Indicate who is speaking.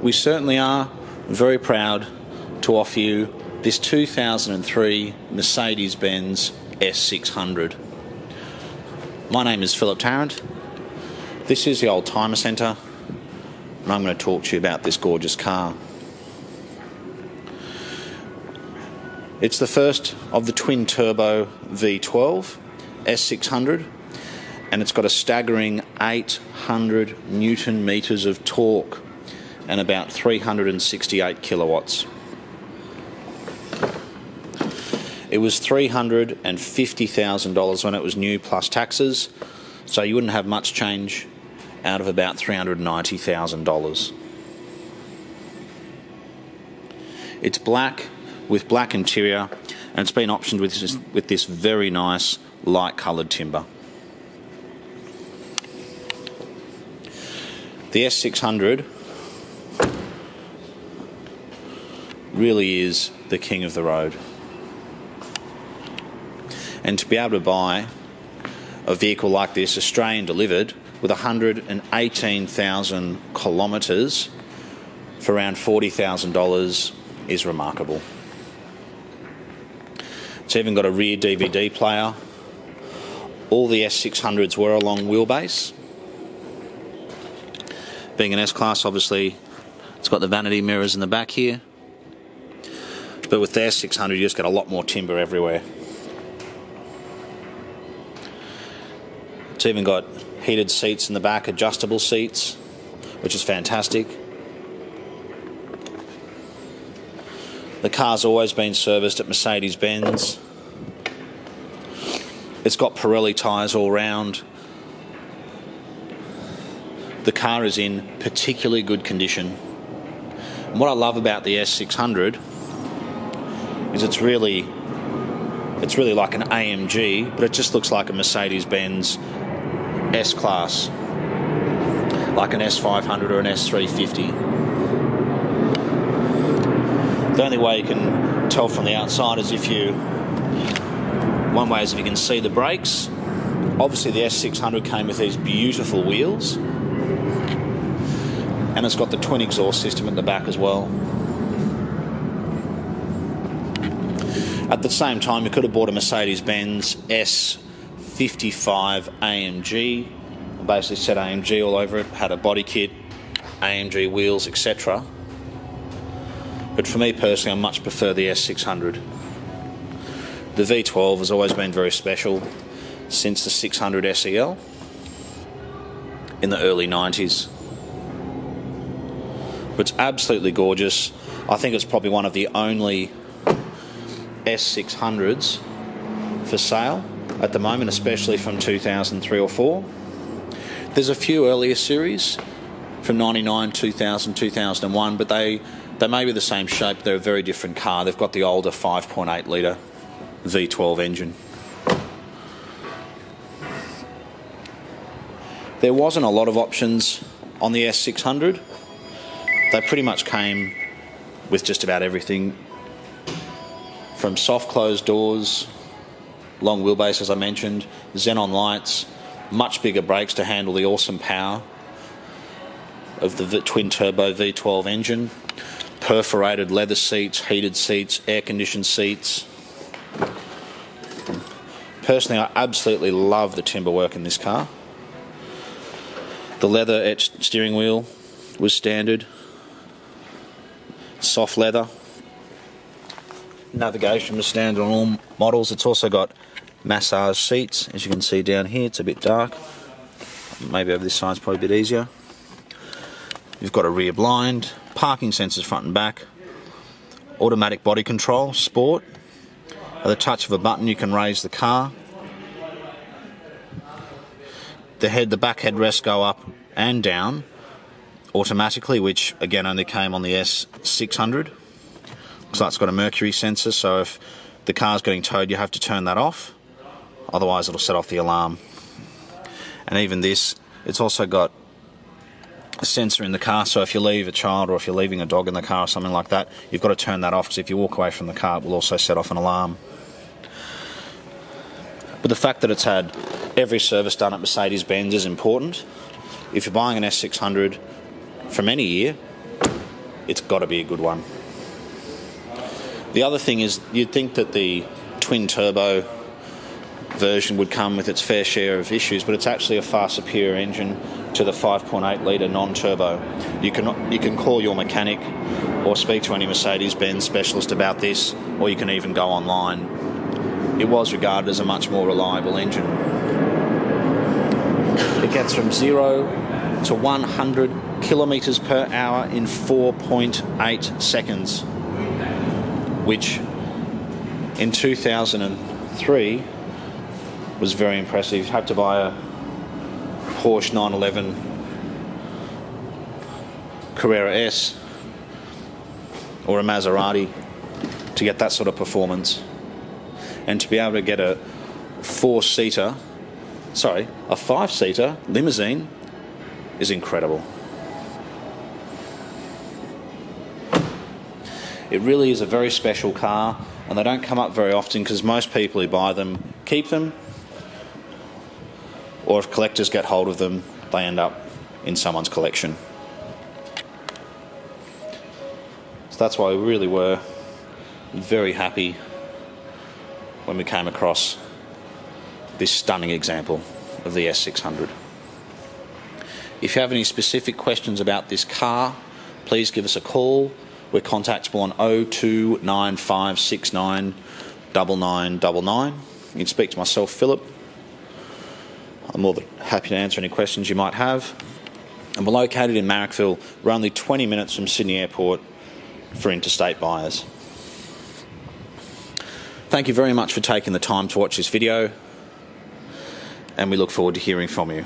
Speaker 1: we certainly are very proud to offer you this 2003 Mercedes Benz S600. My name is Philip Tarrant. This is the Oldtimer Centre, and I'm going to talk to you about this gorgeous car. It's the first of the twin turbo V12 S600, and it's got a staggering 800 newton meters of torque and about 368 kilowatts. It was $350,000 when it was new plus taxes, so you wouldn't have much change out of about $390,000. It's black with black interior and it's been optioned with this, with this very nice light coloured timber. The S600 really is the king of the road. And to be able to buy a vehicle like this, Australian delivered, with 118,000 kilometres for around $40,000 is remarkable. It's even got a rear DVD player. All the S600s were a long wheelbase. Being an S class, obviously, it's got the vanity mirrors in the back here. But with the S600, you just get a lot more timber everywhere. It's even got heated seats in the back, adjustable seats, which is fantastic. The car's always been serviced at Mercedes Benz. It's got Pirelli tyres all round. The car is in particularly good condition. And what I love about the S600 is it's really it's really like an AMG, but it just looks like a Mercedes Benz S Class, like an S500 or an S350. The only way you can tell from the outside is if you, one way is if you can see the brakes. Obviously, the S600 came with these beautiful wheels, and it's got the twin exhaust system at the back as well. At the same time, you could have bought a Mercedes Benz S 55 AMG. basically set AMG all over it, had a body kit, AMG wheels, etc. But for me personally, I much prefer the S600. The V12 has always been very special since the 600 SEL in the early 90s. But it's absolutely gorgeous. I think it's probably one of the only S600s for sale at the moment, especially from 2003 or 4. There's a few earlier series from 99, 2000, 2001, but they, they may be the same shape. They're a very different car. They've got the older 5.8 litre V12 engine. There wasn't a lot of options on the S600. They pretty much came with just about everything from soft closed doors long wheelbase, as I mentioned, xenon lights, much bigger brakes to handle the awesome power of the twin turbo V12 engine, perforated leather seats, heated seats, air conditioned seats. Personally, I absolutely love the timber work in this car. The leather etched steering wheel was standard, soft leather. Navigation was standard on all models. It's also got massage seats, as you can see down here. It's a bit dark. Maybe over this side's probably a bit easier. You've got a rear blind, parking sensors front and back, automatic body control, sport. At the touch of a button, you can raise the car. The head, the back headrests go up and down automatically, which again only came on the S600. So that's got a mercury sensor, so if the car's getting towed, you have to turn that off otherwise it'll set off the alarm. And even this, it's also got a sensor in the car, so if you leave a child or if you're leaving a dog in the car or something like that, you've got to turn that off because if you walk away from the car, it will also set off an alarm. But the fact that it's had every service done at Mercedes Benz is important. If you're buying an S600 from any year, it's got to be a good one. The other thing is, you'd think that the twin turbo version would come with its fair share of issues, but it's actually a far superior engine to the 5.8 litre non-turbo. You can you can call your mechanic or speak to any Mercedes-Benz specialist about this, or you can even go online. It was regarded as a much more reliable engine. It gets from zero to 100 kilometres per hour in 4.8 seconds, which in 2003 was very impressive. Had to buy a Porsche 911 Carrera S or a Maserati to get that sort of performance. And to be able to get a four seater, sorry, a five seater limousine is incredible. It really is a very special car, and they don't come up very often because most people who buy them keep them or if collectors get hold of them, they end up in someone's collection. So that's why we really were very happy when we came across this stunning example of the S600. If you have any specific questions about this car, please give us a call. We're contactable on 029569 9999. You can speak to myself, Philip, I'm more than happy to answer any questions you might have. And we're located in Marrickville. We're only 20 minutes from Sydney Airport for interstate buyers. Thank you very much for taking the time to watch this video, and we look forward to hearing from you.